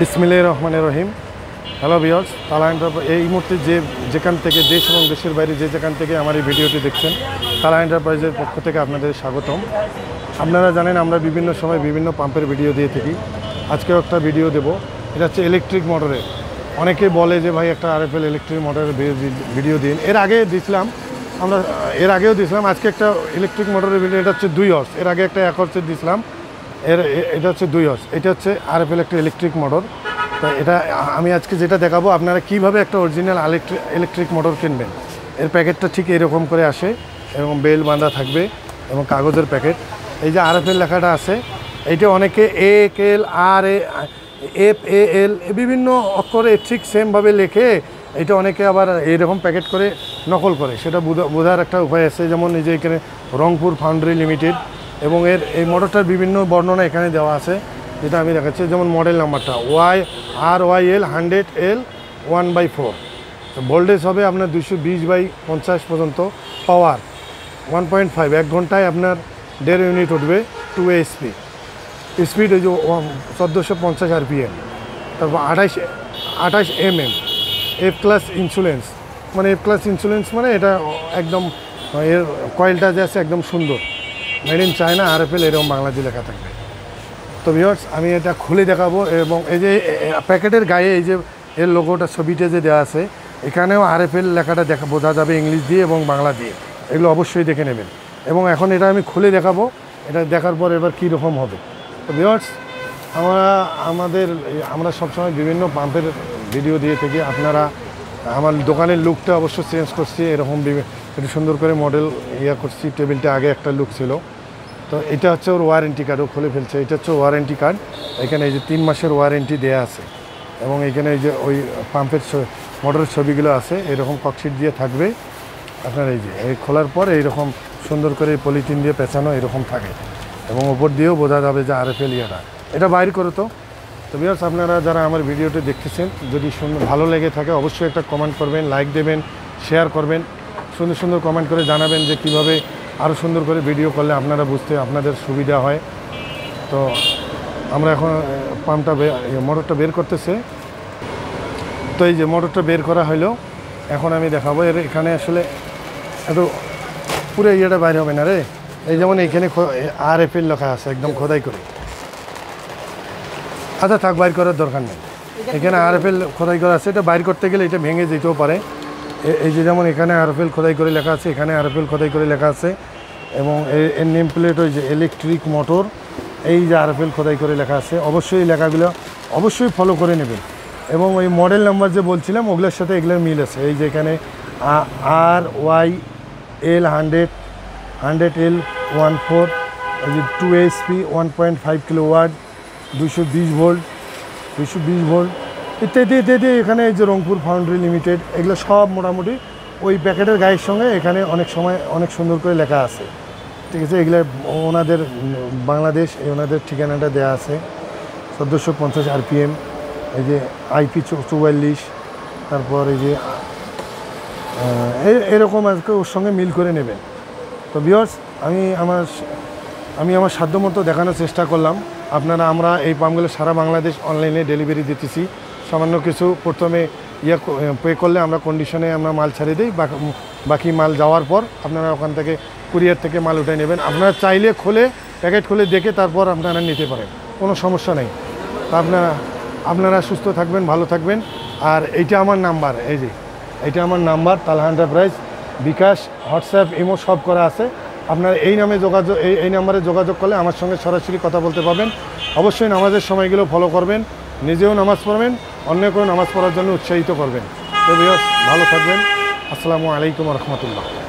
বিসমিল্লাহ রহমান রহিম। হ্যালো বিয়ার্স তালা এন্টারপ্রাইজ এই মুহূর্তে যে যেখান থেকে দেশ এবং দেশের বাইরে যে যেখান থেকে আমার এই ভিডিওটি দেখছেন তালা এন্টারপ্রাইজের পক্ষ থেকে আপনাদের স্বাগতম। আপনারা জানেন আমরা বিভিন্ন সময় বিভিন্ন পাম্পের ভিডিও দিয়ে থাকি। আজকেও একটা ভিডিও দেব। এটা হচ্ছে ইলেকট্রিক মোটরের অনেকে বলে যে ভাই একটা আরএফএল ইলেকট্রিক মোটরের ভিডিও দিন। এর আগে দিছিলাম, আমরা, এর আগেও দিয়েছিলাম আজকে একটা ইলেকট্রিক মোটরের ভিডিও, এটা হচ্ছে দুই হর্স এর আগে একটা এক হর্সের দিয়েছিলাম এর এটা হচ্ছে দুই হর্স। এটা হচ্ছে আরএফএল একটা ইলেকট্রিক মোটর তো এটা আমি আজকে যেটা দেখাবো, আপনারা কীভাবে একটা অরিজিনাল ইলেকট্রিক মোটর কিনবেন। এর প্যাকেটটা ঠিক এরকম করে আসে, এবং বেল বাঁধা থাকবে, এবং কাগজের প্যাকেট। এই যে আরএফএল লেখাটা আছে, এইটা অনেকে এ এল আর এ এফ এ এল বিভিন্ন অক্ষরে ঠিক সেমভাবে লেখে এটা অনেকে আবার এইরকম প্যাকেট করে নকল করে। সেটা বোঝা- বোঝার একটা উপায় আছে, যেমন এই যে এখানে রংপুর ফাউন্ডারি লিমিটেড এবং এর, এই মোটরটার বিভিন্ন বর্ণনা এখানে দেওয়া আছে, যেটা আমি দেখাচ্ছি। যেমন মডেল নাম্বারটা Y R Y L hundred L one by four voltage হবে আপনার দুশো বিশ বাই পঞ্চাশ পর্যন্ত পাওয়ার ওয়ান পয়েন্ট ফাইভ এক ঘন্টায় আপনার দেড় ইউনিট উঠবে টু এসপি স্পিড ওই যে চোদ্দোশো পঞ্চাশ আর আরপিএম তারপর আঠাশ আঠাশ M M F class insurance মানে এফ ক্লাস ইন্স্যুরেন্স মানে এটা একদম, এর কয়েলটা যে আছে একদম সুন্দর। Made in China R F L এরকম বাংলাদেশ লেখা থাকবে। তো ভিওর্স আমি এটা খুলে দেখাবো এবং এই যে প্যাকেটের গায়ে এই যে, এর লোগোটা ছবিটা যে দেওয়া আছে, এখানেও আর এফ এল লেখাটা দেখা, বোঝা যাবে ইংলিশ দিয়ে এবং বাংলা দিয়ে। এগুলো অবশ্যই দেখে নেবেন। এবং এখন এটা আমি খুলে দেখাবো, এটা দেখার পর এবার কী রকম হবে। তো ভিওর্স আমরা, আমাদের, আমরা সবসময় বিভিন্ন পাম্পের ভিডিও দিয়ে থাকি। আপনারা, আমার দোকানের লুকটা অবশ্য চেঞ্জ করছি, এরকম একটু সুন্দর করে মডেল ইয়া করছি টেবিলটা আগে একটা লুক ছিল। তো এটা হচ্ছে ওর ওয়ারেন্টি কার্ড ও খুলে ফেলছে। এটা হচ্ছে ওয়ারেন্টি কার্ড এখানে এই যে তিন মাসের ওয়ারেন্টি দেয়া আছে। এবং এখানে এই যে ওই পাম্পের মোটরের ছবিগুলো আছে। এরকম ককশিট দিয়ে থাকবে। আপনার এই যে, এই খোলার পর এইরকম সুন্দর করে পলিথিন দিয়ে পেঁচানো এরকম থাকে। এবং ওপর দিয়েও বোঝা যাবে যে আরএফএল ইয়াটা। এটা বাইর করো তো। তো বিয়ার্স আপনারা যারা আমার ভিডিওটি দেখতেছেন, যদি ভালো লেগে থাকে, অবশ্যই একটা কমেন্ট করবেন লাইক দেবেন শেয়ার করবেন। সুন্দর সুন্দর কমেন্ট করে জানাবেন যে কীভাবে আরও সুন্দর করে ভিডিও করলে আপনারা বুঝতে আপনাদের সুবিধা হয়। তো আমরা এখন পাম্পটা মোটরটা বের করতেছে। তো এই যে মোটরটা বের করা হলো এখন আমি দেখাবো। এর এখানে আসলে একটু পুরো ইয়েটা বাইরে হবে না রে। এই যেমন এইখানে আর এফ এল লেখা আছে একদম খোদাই করে। আচ্ছা থাক বাইর করার দরকার নেই। এখানে আর এফ এল খোদাই করা আছে। এটা বাইর করতে গেলে এটা ভেঙে যেতেও পারে। এই যে যেমন এখানে আরফেল খোদাই করে লেখা আছে, এখানে আরফেল খোদাই করে লেখা আছে, এবং এর নেম প্লেট ওই যে ইলেকট্রিক মোটর এই যে আরফেল খোদাই করে লেখা আছে। অবশ্যই লেখাগুলো অবশ্যই ফলো করে নেবেন। এবং ওই মডেল নাম্বার যে বলছিলাম, ওগুলোর সাথে এগুলোর মিল আছে। এই যে এখানে R, Y, L hundred hundred L one four, এই যে two SP one point five kilowatt দুশো বিশ ভোল্ট দুশো বিশ ভোল্ট ইত্যাদি ইত্যাদি। এখানে এই যে রংপুর ফাউন্ডারি লিমিটেড এগুলো সব মোটামুটি ওই প্যাকেটের গায়ের সঙ্গে এখানে অনেক সময় অনেক সুন্দর করে লেখা আছে। ঠিক আছে? এগুলো ওনাদের বাংলাদেশ ওনাদের ঠিকানাটা দেওয়া আছে। চোদ্দোশো পঞ্চাশ আরপিএম। এই যে আইপি চৌয়াল্লিশ। তারপর এই যে এরকম আজকে ওর সঙ্গে মিল করে নেবেন। তো বিয়ার্স আমি আমার আমি আমার সাধ্যমতো দেখানোর চেষ্টা করলাম। আপনারা, আমরা এই পাম্পগুলো সারা বাংলাদেশ অনলাইনে ডেলিভারি দিতেছি। সামান্য কিছু প্রথমে ইয়ে পে করলে আমরা কন্ডিশনে আমরা মাল ছাড়িয়ে দিই, বাকি- মাল যাওয়ার পর আপনারা ওখান থেকে কুরিয়ার থেকে মাল উঠে নেবেন। আপনারা চাইলে খুলে, প্যাকেট খুলে দেখে তারপর আপনারা নিতে পারেন, কোনো সমস্যা নেই। আপনারা আপনারা সুস্থ থাকবেন, ভালো থাকবেন। আর এইটা আমার নাম্বার, এই যে এটা আমার number, Talha enterprise bKash, WhatsApp, imo সব করা আছে। আপনার এই নামে যোগাযোগ, এই এই নাম্বারে যোগাযোগ করলে আমার সঙ্গে সরাসরি কথা বলতে পারবেন। অবশ্যই নামাজের সময়গুলো ফলো করবেন, নিজেও নামাজ পড়বেন অন্য কোনো নামাজ পড়ার জন্য উৎসাহিত করবেন। তো ভালো থাকবেন। আসসালামু আলাইকুম রহমতুল্লাহ।